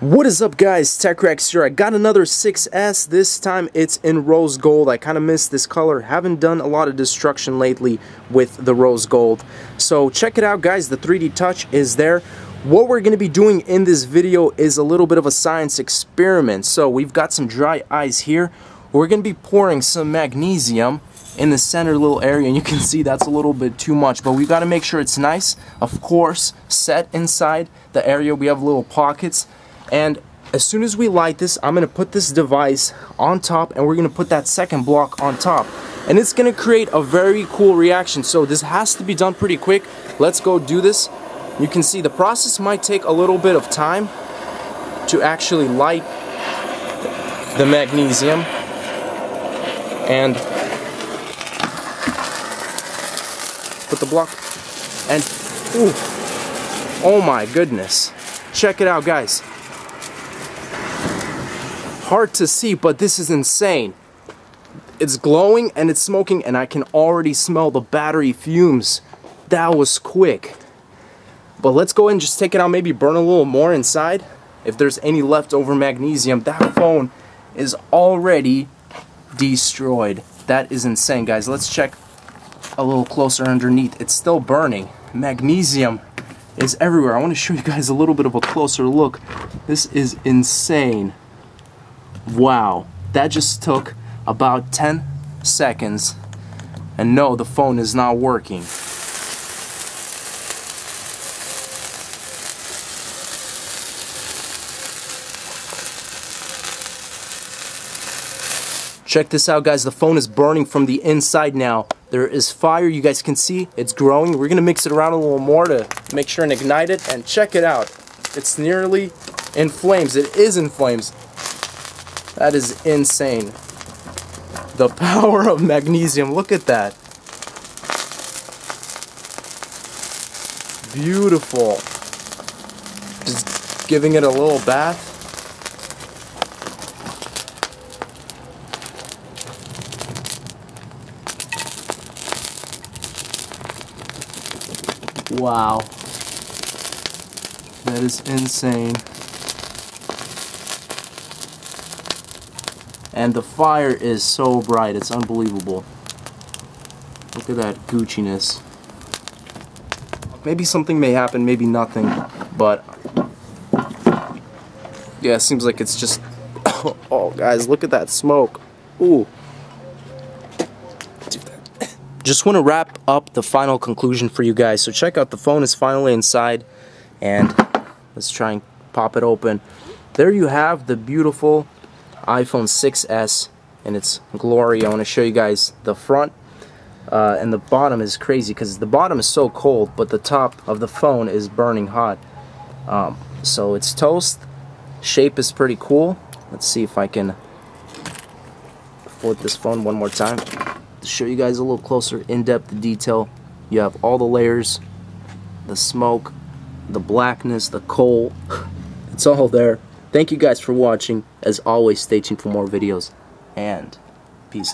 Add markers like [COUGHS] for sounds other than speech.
What is up guys, TechRax here. I got another 6S, this time it's in rose gold. I kind of missed this color, haven't done a lot of destruction lately with the rose gold. So check it out guys, the 3D touch is there. What we're going to be doing in this video is a little bit of a science experiment. So we've got some dry ice here. We're going to be pouring some magnesium in the center little area and you can see that's a little bit too much but we got to make sure it's nice of course set inside the area we have little pockets and as soon as we light this, I'm to put this device on top and we're to put that second block on top. And it's to create a very cool reaction. So this has to be done pretty quick. Let's go do this. You can see the process might take a little bit of time to actually light the magnesium. And put the block and ooh, oh my goodness. Check it out guys hard to see, but this is insane. It's glowing and it's smoking and I can already smell the battery fumes. That was quick. But let's go and just take it out, maybe burn a little more inside. If there's any leftover magnesium, that phone is already destroyed. That is insane, guys. Let's check a little closer underneath. It's still burning. Magnesium is everywhere. I want to show you guys a little bit of a closer look. This is insane. Wow, that just took about 10 seconds. And no, the phone is not working. Check this out guys, the phone is burning from the inside now. There is fire, you guys can see, it's growing. We're gonna mix it around a little more to make sure and ignite it, and check it out. It's nearly in flames, it is in flames. That is insane. The power of magnesium, look at that. Beautiful. Just giving it a little bath. Wow. That is insane. And the fire is so bright, it's unbelievable. Look at that Gucci-ness. Maybe something may happen, maybe nothing, but yeah, it seems like it's just, [COUGHS] oh guys, look at that smoke. Ooh. Just want to wrap up the final conclusion for you guys. So check out the phone is finally inside and let's try and pop it open. There you have the beautiful iPhone 6s in its glory. I want to show you guys the front uh, and the bottom is crazy because the bottom is so cold but the top of the phone is burning hot. Um, so it's toast. Shape is pretty cool. Let's see if I can flip this phone one more time to show you guys a little closer in-depth detail. You have all the layers, the smoke, the blackness, the coal. [LAUGHS] it's all there. Thank you guys for watching. As always, stay tuned for more videos. And